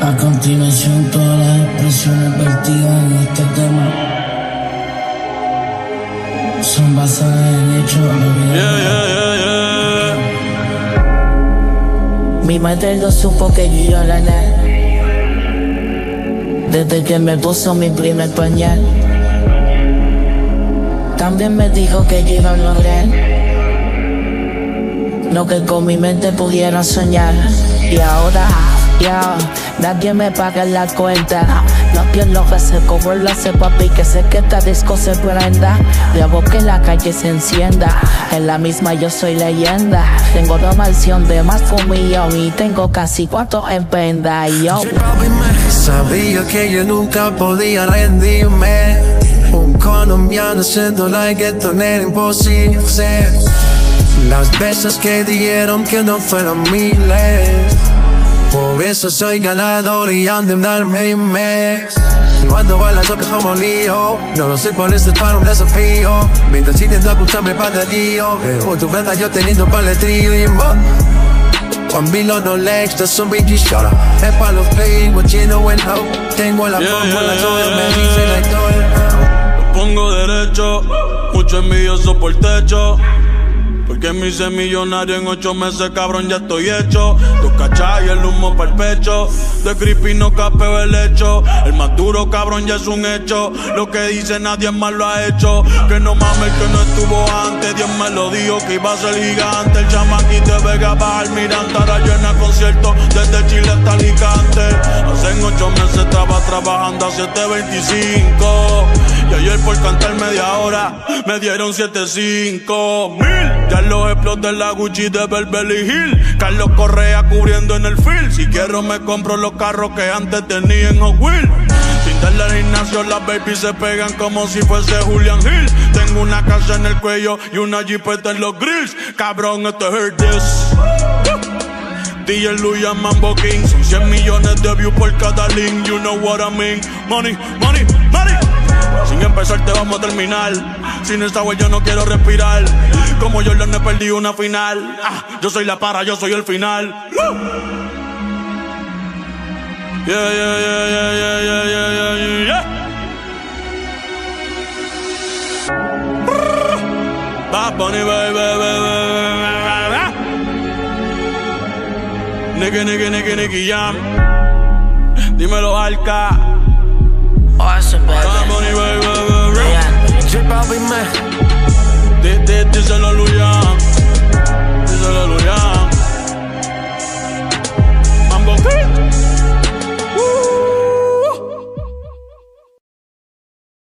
A continuación, todas las expresiones vertidas en este tema son basadas en hechos. Mi madre lo supo que yo la Desde que me puso mi primer pañal. También me dijo que yo iba a lograr lo que con mi mente pudiera soñar. Y ahora, ya, nadie me paga la cuenta. No pierdo que se como lo hace papi, que sé que esta disco se prenda. Luego que la calle se encienda. En la misma yo soy leyenda. Tengo una mansión de más fumillón y tengo casi cuatro en penda. Yo. Sabía que yo nunca podía rendirme. Un colombiano siendo like esto era imposible. Las veces que dijeron que no fueron miles. Por eso soy ganador y ando en darme un mes. Cuando balas que como lío No lo sé por este para un desafío. Mientras sintiendo escucharme para lío Por tu venta yo teniendo paletrío Juan Vilo no legs, that's some shut up Es pa' los play, what you know and how Tengo la yeah, yeah, la yeah, me dicen like todo Pongo derecho, mucho envidioso por techo porque me hice millonario en ocho meses, cabrón, ya estoy hecho. Dos cachai, el humo para el pecho. De creepy no capeo el hecho. El más duro, cabrón, ya es un hecho. Lo que dice nadie más lo ha hecho. Que no mames, que no estuvo antes. Dios me lo dijo que iba a ser gigante. El chamaquito de Vega baja almirante. Ahora llena concierto desde Chile hasta Alicante. Hace ocho meses estaba trabajando a 725. Ayer por cantar media hora me dieron 7.5 mil. Ya los exploté la Gucci de Beverly Hill. Carlos Correa cubriendo en el field. Si quiero me compro los carros que antes tenía en Hot. Sin darle al gimnasio, las babies se pegan como si fuese Julian Hill. Tengo una casa en el cuello y una jipeta en los grills. Cabrón, este hurt this. DJ Luya Mambo King Son 100 millones de views por cada link You know what I mean Money, money, money sin empezar te vamos a terminar. Sin esta wey yo no quiero respirar. Como yo no he perdido una final. Ah, yo soy la para, yo soy el final. Yeah, yeah, yeah, yeah, yeah, yeah, yeah, yeah. Bad Bunny, baby, baby, baby. Nigga, nigga, nigga, nigga, yam. Dímelo, Alca. awesome, baby. J'ai pas mes mains.